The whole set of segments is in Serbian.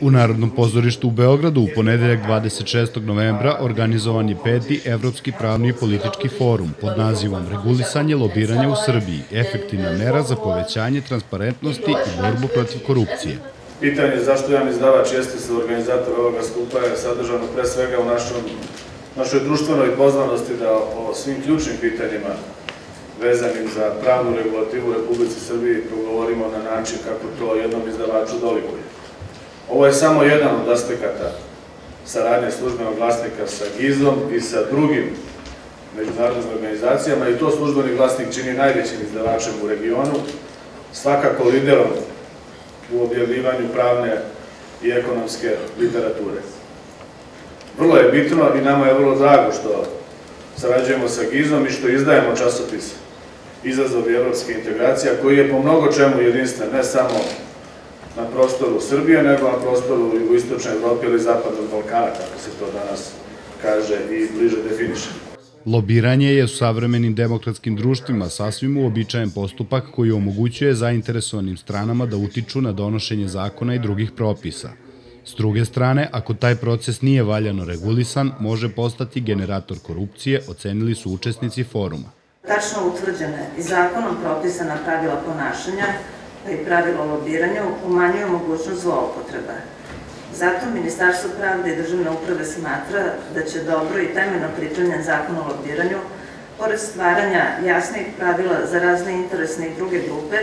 U Narodnom pozorištu u Beogradu u ponedeljak 26. novembra organizovan je peti Evropski pravni i politički forum pod nazivom Regulisanje lobiranja u Srbiji, efektivna mera za povećanje transparentnosti i borbu protiv korupcije. Pitanje zašto jedan izdavač jeste sa organizator ovoga skupa je sadržano pre svega u našom, našoj društvenoj pozvanosti da o svim ključnim pitanjima vezanim za pravnu regulativu u Republici Srbiji progovorimo na način kako to jednom izdavaču dolikuje. Ovo je samo jedan od aspekata saradnje službenog glasnika sa GIZ-om i sa drugim međunarodnim organizacijama i to službeni glasnik čini najvećim izdavačem u regionu, svakako liderom u objavljivanju pravne i ekonomske literature. Vrlo je bitno i nama je vrlo drago što sarađujemo sa GIZ-om i što izdajemo časopis Izazovi evropske integracija, koji je po mnogo čemu jedinstven, ne samo na prostoru Srbije, nego na prostoru jugoistočne Evrope ili zapadnog Balkana, kako se to danas kaže i bliže definiše. Lobiranje je u savremenim demokratskim društvima sasvim uobičajen postupak koji omogućuje zainteresovanim stranama da utiču na donošenje zakona i drugih propisa. S druge strane, ako taj proces nije valjano regulisan, može postati generator korupcije, ocenili su učesnici foruma. Tačno utvrđene i zakonom propisana pravila ponašanja i pravila o lobiranju umanjuju mogućnost zloupotrebe. Zato Ministarstvo pravde i državne uprave smatra da će dobro i temeljno pripremljen zakon o lobiranju, pored stvaranja jasnih pravila za razne interesne i druge grupe,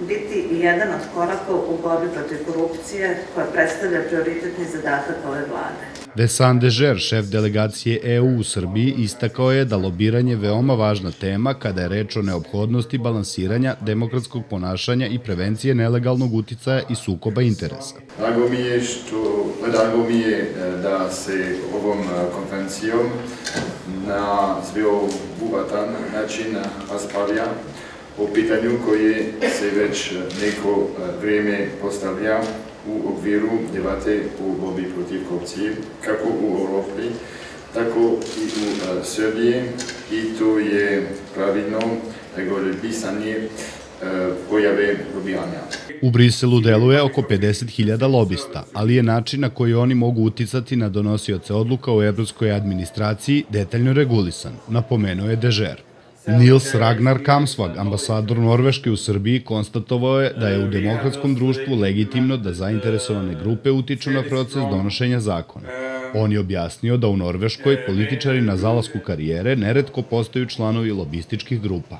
biti i jedan od koraka u borbi protiv korupcije koja predstavlja prioritetni zadatak ove vlade. Desan Dežer, šef delegacije EU u Srbiji, istakao je da lobiranje je veoma važna tema kada je reč o neophodnosti balansiranja demokratskog ponašanja i prevencije nelegalnog uticaja i sukoba interesa. Drago mi je, što, drago mi je e, da se ovom e, konvencijom na sveobuhvatan način raspravlja o pitanju koje se već neko e, vreme postavlja u okviru debate u borbi protiv korupcije, kako u Europi, tako i u e, Srbiji i to je pravilno regulisanje e, pojave lobiranja. U Briselu deluje oko 50.000 lobista, ali je način na koji oni mogu uticati na donosioce odluka u evropskoj administraciji detaljno regulisan, napomenuo je Dežer. Nils Ragnar Kamsvag, ambasador Norveške u Srbiji, konstatovao je da je u demokratskom društvu legitimno da zainteresovane grupe utiču na proces donošenja zakona. On je objasnio da u Norveškoj političari na zalasku karijere neretko postaju članovi lobističkih grupa.